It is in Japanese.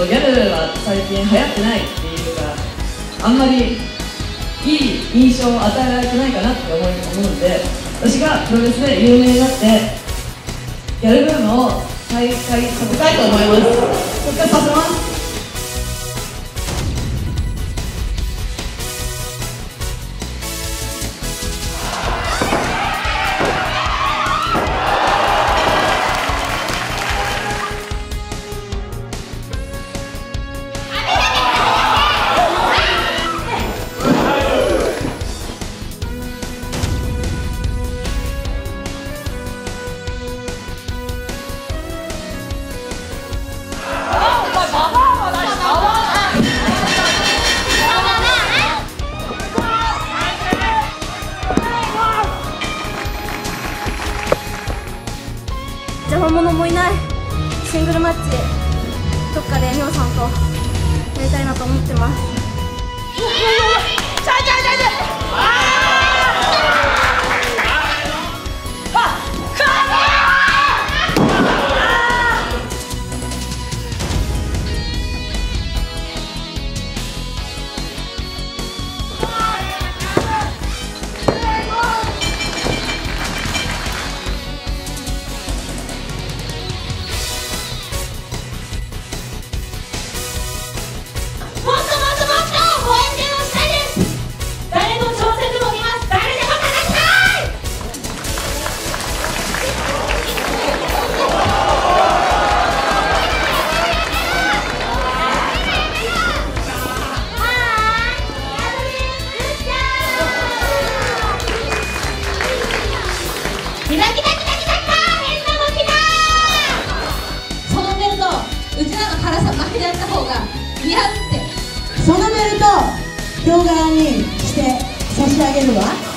とギャルは最近流行ってないっていうかあんまりいい印象を与えられてないかなって思うので私がプロレスで有名になってギャルブームを再開させたいと思います復活させます。魔者もいない。シングルマッチどっかでみょうさんとやりたいなと思ってます。方が似合うってそのベルト、今日柄にして差し上げるわ。